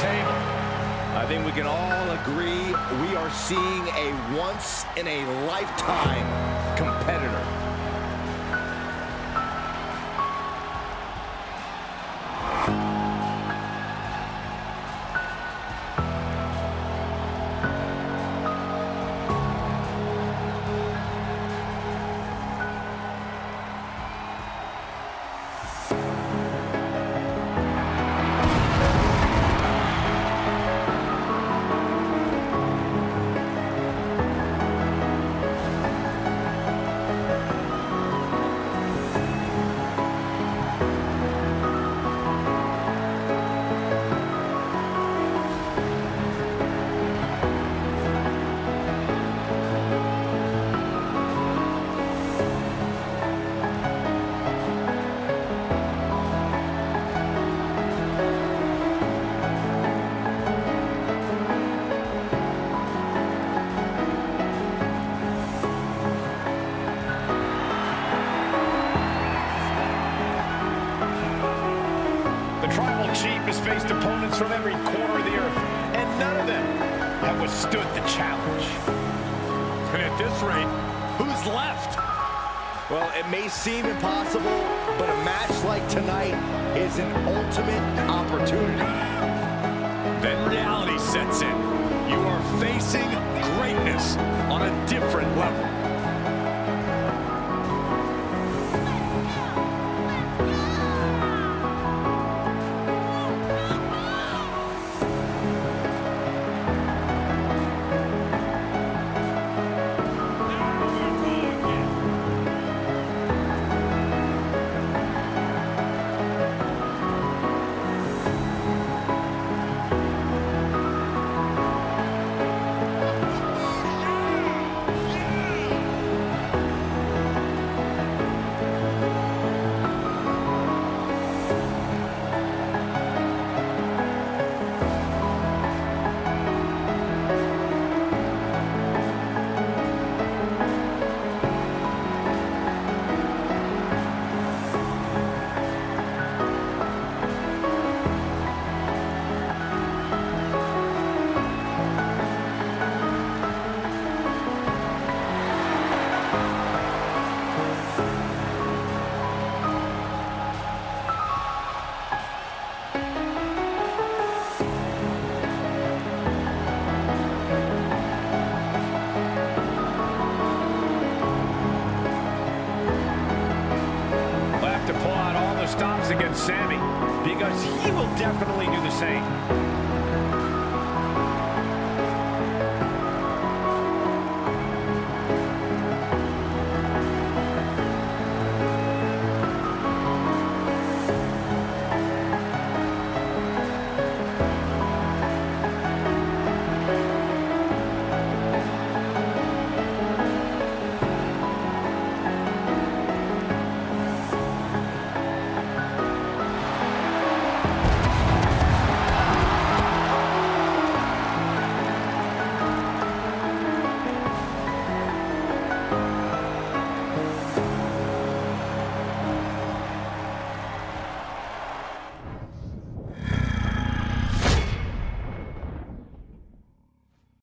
table. I think we can all agree we are seeing a once-in-a-lifetime competitor. Chief has faced opponents from every corner of the earth, and none of them have withstood the challenge. And at this rate, who's left? Well, it may seem impossible, but a match like tonight is an ultimate opportunity. Then reality sets in. You are facing greatness on a different level. Against Sammy because he will definitely do the same.